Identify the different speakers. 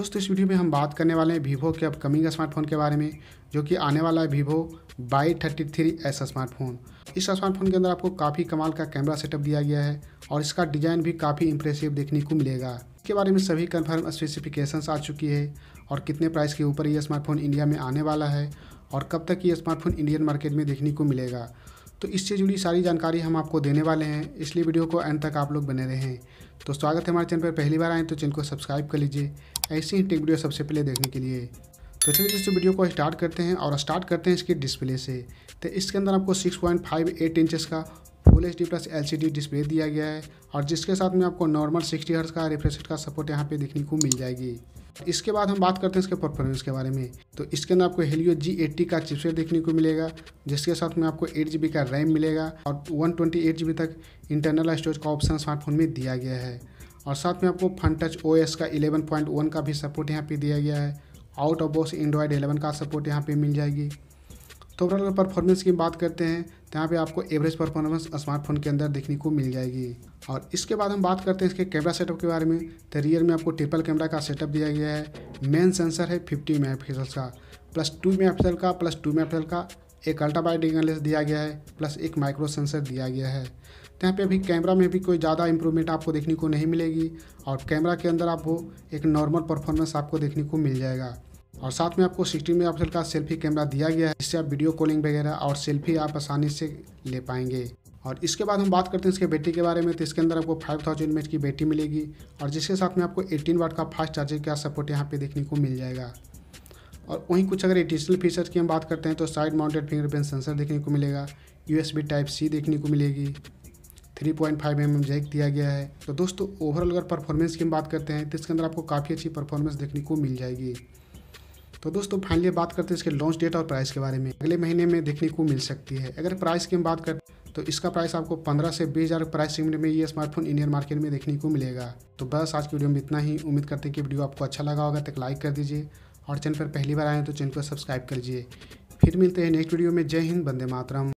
Speaker 1: दोस्तों, इस वीडियो में हम बात करने वाले हैं वीवो के अपकमिंग स्मार्टफ़ोन के बारे में, जो कि आने वाला है Vivo Y thirty three S smartphone इस स्मार्टफ़ोन के अंदर आपको काफ़ी कमाल का कैमरा सेटअप दिया गया है और इसका डिज़ाइन भी काफ़ी इंप्रेसिव देखने को मिलेगा। इसके बारे में सभी कन्फर्म स्पेसिफिकेशंस आ चुकी है और कितने प्राइस के ऊपर ये स्मार्टफ़ोन इंडिया में आने वाला है और कब तक ये स्मार्टफ़ोन इंडियन मार्केट में देखने को मिलेगा। तो इससे जुड़ी सारी जानकारी हम आपको देने वाले हैं। इसलिए वीडियो को एंड तक आप लोग बने रहें। तो स्वागत है हमारे चैनल पर पहली बार आए तो चैनल को सब्सक्राइब कर लीजिए। ऐसी ही टेक वीडियो सबसे पहले देखने के लिए। तो चलिए दोस्तों, वीडियो को स्टार्ट करते हैं और स्टार्ट करते हैं इसके डिस्प्ले से। तो इसके अंदर आपको 6.58 इंचेस का full H plus LCD display दिया गया है और जिसके साथ में आपको नॉर्मल सिक्सटी हर्ट्स का रिफ्रेश का सपोर्ट यहाँ पे देखने को मिल जाएगी। इसके बाद हम बात करते हैं इसके परफॉर्मेंस के बारे में। तो इसके अंदर आपको हेलियो जी एट्टी का चिपसेट देखने को मिलेगा, जिसके साथ में आपको एट जी का रैम मिलेगा और वन ट्वेंटी तक इंटरनल स्टोरेज का ऑप्शन स्मार्टफ़ोन में दिया गया है। और साथ में आपको फन टच ओ का 11.1 का भी सपोर्ट यहाँ पे दिया गया है। आउट ऑफ़ बॉक्स एंड्रॉयड 11 का सपोर्ट यहाँ पे मिल जाएगी। तो ओवरऑल परफॉर्मेंस की बात करते हैं तो यहाँ पे आपको एवरेज परफॉर्मेंस स्मार्टफ़ोन के अंदर देखने को मिल जाएगी। और इसके बाद हम बात करते हैं इसके कैमरा सेटअप के बारे में। तो रियर में आपको ट्रिपल कैमरा का सेटअप दिया गया है। मेन सेंसर है फिफ्टी मेगा का। प्लस टू मेगा का प्लस टू मेगा का एक अल्ट्रा वाइड लेंस दिया गया है। प्लस एक माइक्रो सेंसर दिया गया है। तो यहाँ पे अभी कैमरा में भी कोई ज़्यादा इंप्रूवमेंट आपको देखने को नहीं मिलेगी। और कैमरा के अंदर आपको एक नॉर्मल परफॉर्मेंस आपको देखने को मिल जाएगा। और साथ में आपको सिक्सटीन मेगा का सेल्फी कैमरा दिया गया है, जिससे आप वीडियो कॉलिंग वगैरह और सेल्फी आप आसानी से ले पाएँगे। और इसके बाद हम बात करते हैं इसके बैटरी के बारे में तो इसके अंदर आपको 5000 थाउज़ेंड की बैटरी मिलेगी और जिसके साथ में आपको 18 वाट का फास्ट चार्जिंग का सपोर्ट यहाँ पे देखने को मिल जाएगा। और वहीं कुछ अगर एडिशनल फीचर्स की हम बात करते हैं तो साइड माउंटेड फिंगरप्रिंट सेंसर देखने को मिलेगा यूएसबी टाइप सी देखने को मिलेगी 3.5 पॉइंट mm जैक दिया गया है। तो दोस्तों ओवरऑल अगर परफॉर्मेंस की हम बात करते हैं तो इसके अंदर आपको काफ़ी अच्छी परफॉर्मेंस देखने को मिल जाएगी। तो दोस्तों फाइनली बात करते हैं इसके लॉन्च डेट और प्राइस के बारे में। अगले महीने में देखने को मिल सकती है। अगर प्राइस की हम बात करते तो इसका प्राइस आपको 15 से बीस हज़ार प्राइस सेगमेंट में ये स्मार्टफ़ोन इंडियन मार्केट में देखने को मिलेगा। तो बस आज की वीडियो में इतना ही। उम्मीद करते हैं कि वीडियो आपको अच्छा लगा होगा तो लाइक कर दीजिए। और चैनल पर पहली बार आए तो चैनल को सब्सक्राइब कर लीजिए फिर मिलते हैं नेक्स्ट वीडियो में। जय हिंद बंदे मातरम।